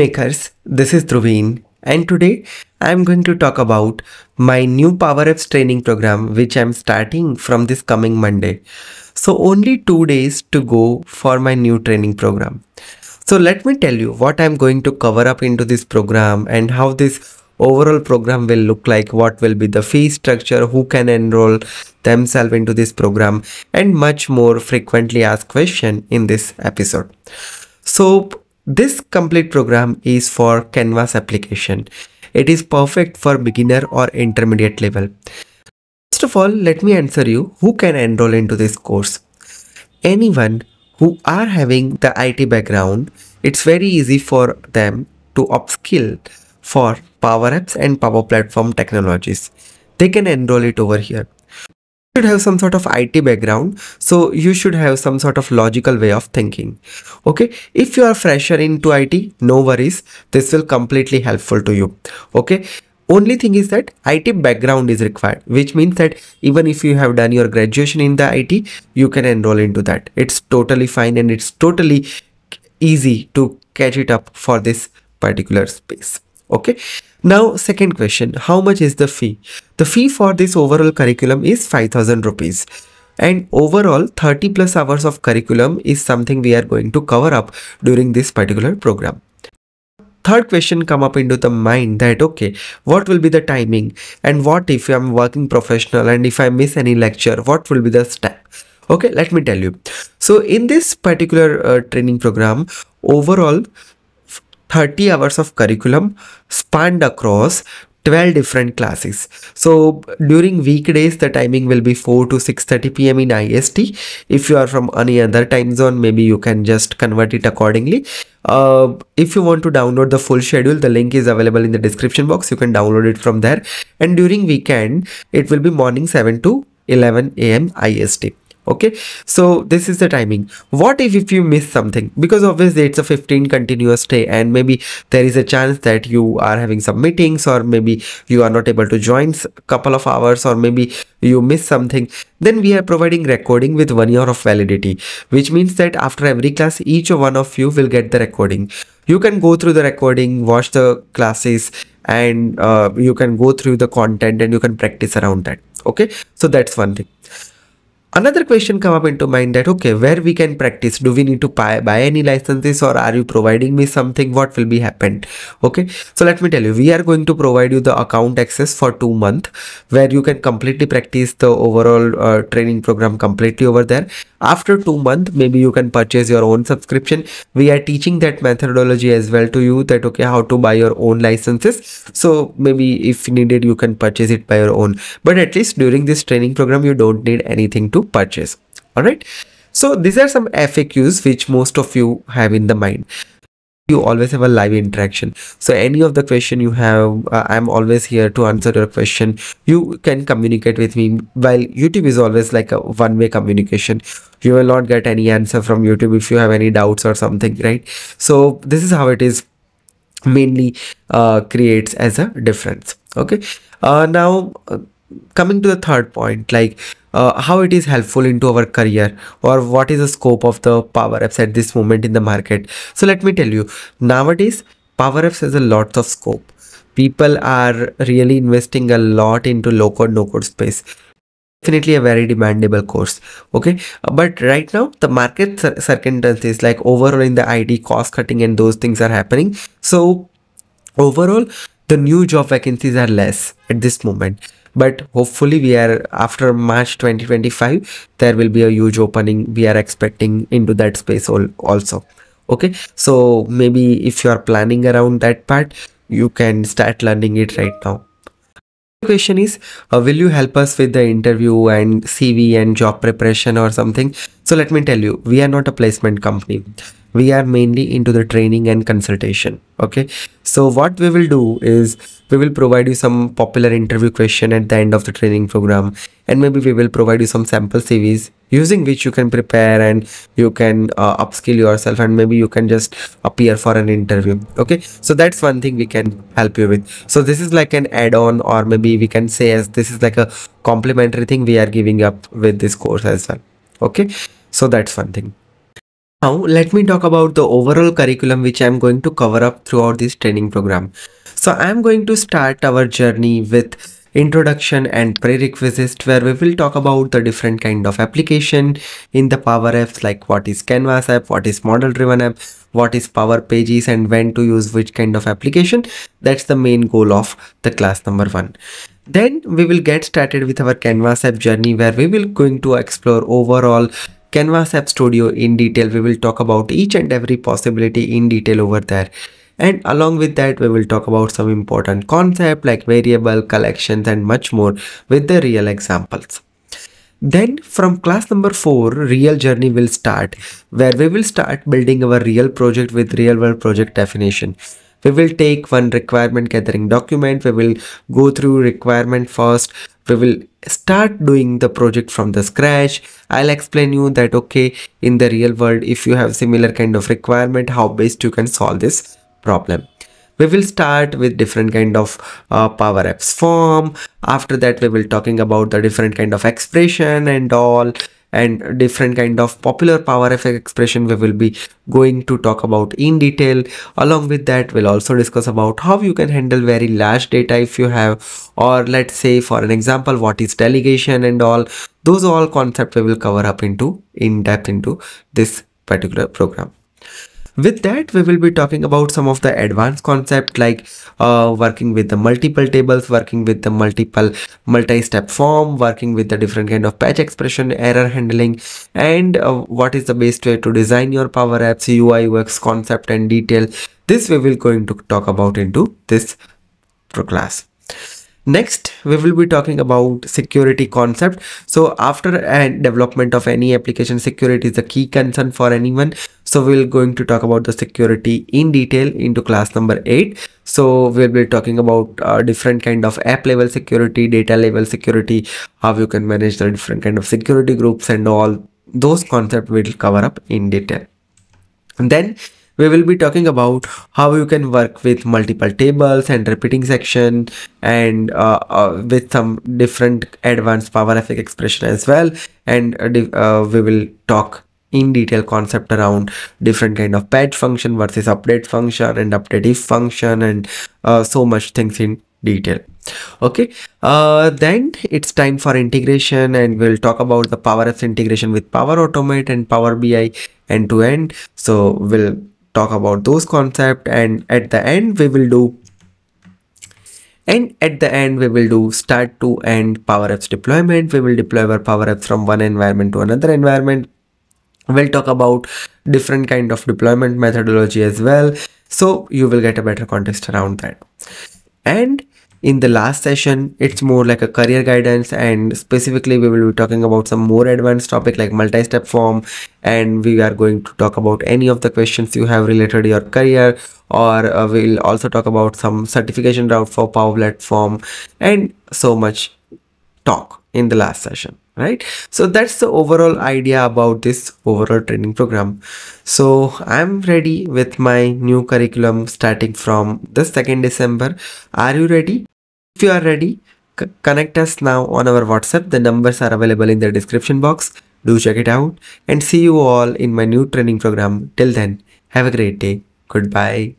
Makers, this is Dhruvin and today I'm going to talk about my new Power Apps training program which I'm starting from this coming Monday. So only two days to go for my new training program. So let me tell you what I'm going to cover up into this program and how this overall program will look like, what will be the fee structure, who can enroll themselves into this program and much more frequently asked question in this episode. So this complete program is for Canvas application. It is perfect for beginner or intermediate level. First of all, let me answer you who can enroll into this course. Anyone who are having the IT background, it's very easy for them to upskill for Power Apps and Power Platform technologies. They can enroll it over here. Should have some sort of IT background, so you should have some sort of logical way of thinking. Okay, if you are fresher into IT, no worries, this will completely helpful to you. Okay, only thing is that IT background is required, which means that even if you have done your graduation in the IT, you can enroll into that. It's totally fine and it's totally easy to catch it up for this particular space okay? Now second question. How much is the fee? The fee for this overall curriculum is 5000 rupees. And overall 30 plus hours of curriculum is something we are going to cover up during this particular program. Third question come up into the mind that okay what will be the timing? And what if i'm working professional and if i miss any lecture what will be the step? Okay let me tell you. So in this particular uh, training program overall 30 hours of curriculum spanned across 12 different classes. So during weekdays the timing will be 4 to 6:30 pm in ist if you are from any other time zone maybe you can just convert it accordingly. Uh, if you want to download the full schedule the link is available in the description box. You can download it from there. And during weekend it will be morning 7 to 11 am ist okay? So this is the timing. What if if you miss something? Because obviously it's a 15 continuous day and maybe there is a chance that you are having some meetings or maybe you are not able to join couple of hours or maybe you miss something then we are providing recording with one year of validity which means that after every class each one of you will get the recording. You can go through the recording watch the classes and uh, you can go through the content and you can practice around that. Okay? So that's one thing Another question come up into mind that okay, where we can practice? Do we need to buy, buy any licenses or are you providing me something? What will be happened Okay, so let me tell you, we are going to provide you the account access for two months where you can completely practice the overall uh, training program completely over there. After two months, maybe you can purchase your own subscription. We are teaching that methodology as well to you that okay, how to buy your own licenses. So maybe if needed, you can purchase it by your own. But at least during this training program, you don't need anything to purchase. All right so these are some faqs which most of you have in the mind. You always have a live interaction. So any of the question you have uh, i'm always here to answer your question. You can communicate with me. While youtube is always like a one way communication you will not get any answer from youtube if you have any doubts or something right? So this is how it is mainly uh, creates as a difference. Okay? Uh, now uh, coming to the third point like uh, how it is helpful into our career or what is the scope of the power apps at this moment in the market? So let me tell you nowadays power apps has a lot of scope. People are really investing a lot into low code no code space. Definitely a very demandable course okay? But right now the market circumstances like overall in the IT cost cutting and those things are happening. So overall the new job vacancies are less at this moment but hopefully we are after march 2025 there will be a huge opening. We are expecting into that space also. Okay? So maybe if you are planning around that part you can start learning it right now. Question is uh, will you help us with the interview and cv and job preparation or something? So let me tell you we are not a placement company we are mainly into the training and consultation okay? So what we will do is we will provide you some popular interview question at the end of the training program and maybe we will provide you some sample cvs using which you can prepare and you can uh, upskill yourself and maybe you can just appear for an interview okay? So that's one thing we can help you with. So this is like an add-on or maybe we can say as this is like a complementary thing we are giving up with this course as well okay? So that's one thing Now let me talk about the overall curriculum which I'm going to cover up throughout this training program. So I'm going to start our journey with introduction and prerequisites where we will talk about the different kind of application in the power apps like what is canvas app what is model driven app what is power pages and when to use which kind of application that's the main goal of the class number one then we will get started with our canvas app journey where we will going to explore overall Canvas App Studio in detail. We will talk about each and every possibility in detail over there. And along with that, we will talk about some important concept like variable, collections and much more with the real examples. Then from class number 4, real journey will start where we will start building our real project with real world project definition we will take one requirement gathering document we will go through requirement first we will start doing the project from the scratch. I'll explain you that okay in the real world if you have similar kind of requirement how best you can solve this problem. We will start with different kind of uh, power apps form. After that we will talking about the different kind of expression and all and different kind of popular Power Fx expression we will be going to talk about in detail. Along with that we'll also discuss about how you can handle very large data if you have or let's say for an example what is delegation and all. Those all concepts we will cover up into in depth into this particular program with that, we will be talking about some of the advanced concept like uh, working with the multiple tables, working with the multiple multi-step form, working with the different kind of patch expression, error handling, and uh, what is the best way to design your Power Apps, UI, UX concept and detail. This we will going to talk about into this pro class. Next, we will be talking about security concept. So after a development of any application, security is a key concern for anyone. So we're going to talk about the security in detail into class number eight. So we'll be talking about uh, different kind of app level security, data level security, how you can manage the different kind of security groups and all those concepts we'll cover up in detail. And then we will be talking about how you can work with multiple tables and repeating section and uh, uh, with some different advanced Power Fx expression as well. And uh, uh, we will talk in detail concept around different kind of patch function versus update function and update if function and uh, so much things in detail. Okay uh, then it's time for integration and we'll talk about the power apps integration with power automate and power bi end to end. So we'll talk about those concepts and at the end we will do and at the end we will do start to end power apps deployment. We will deploy our power apps from one environment to another environment. We'll talk about different kind of deployment methodology as well. So you will get a better context around that. And in the last session it's more like a career guidance and specifically we will be talking about some more advanced topic like multi-step form and we are going to talk about any of the questions you have related to your career or uh, we'll also talk about some certification route for power platform and so much talk in the last session right so that's the overall idea about this overall training program so i'm ready with my new curriculum starting from the 2nd december are you ready if you are ready, connect us now on our WhatsApp. The numbers are available in the description box. Do check it out and see you all in my new training program. Till then, have a great day. Goodbye.